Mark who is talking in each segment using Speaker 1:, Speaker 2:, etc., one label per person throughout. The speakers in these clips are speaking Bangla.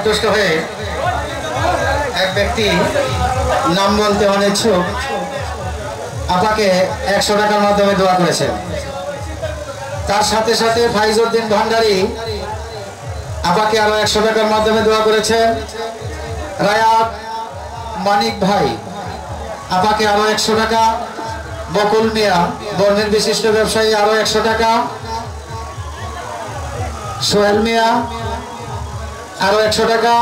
Speaker 1: সন্তুষ্ট হয়ে এক ব্যক্তি নাম বলতে অনিচ্ছুক, আপাকে একশো টাকার মাধ্যমে দোয়া করেছেন। তার সাথে সাথে ফাইজউদ্দিন ভান্ডারী আপাকে আরও একশো টাকার মাধ্যমে দোয়া করেছেন। রায়াত মানিক ভাই আপাকে আরও একশো টাকা। বকুল মিয়া বর্ণের বিশিষ্ট ব্যবসায়ী আরও একশো টাকা। সোহেল মিয়া আরও একশো টাকা।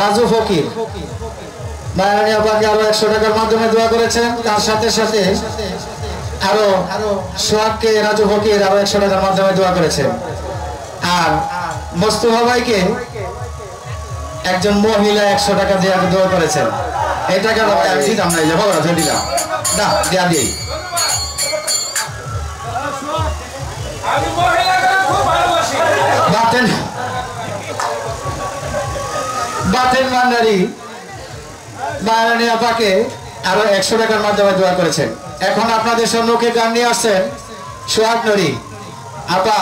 Speaker 1: রাজু ফকির। মায়ারানী আপাকে আরও একশো টাকার মাধ্যমে দোয়া করেছেন। তার সাথে সাথে আরও সোহাগকে রাজু ফকির আরও একশো টাকার মাধ্যমে দোয়া করেছেন। আর মোস্তফা ভাইকে একজন মহিলা একশো টাকা দিয়ে দোয়া করেছেন। এই টাকা আমি দিতাম না এই যে ভালো দিলাম। না দেয়া দিই। বাতেন বাতেন ভান্ডারি নারায়ণ আপাকে আরও একশো টাকার মাধ্যমে দোয়া করেছেন। এখন আপনাদের সম্মুখে গান নিয়ে আসছেন সোহাগ নড়ি আপা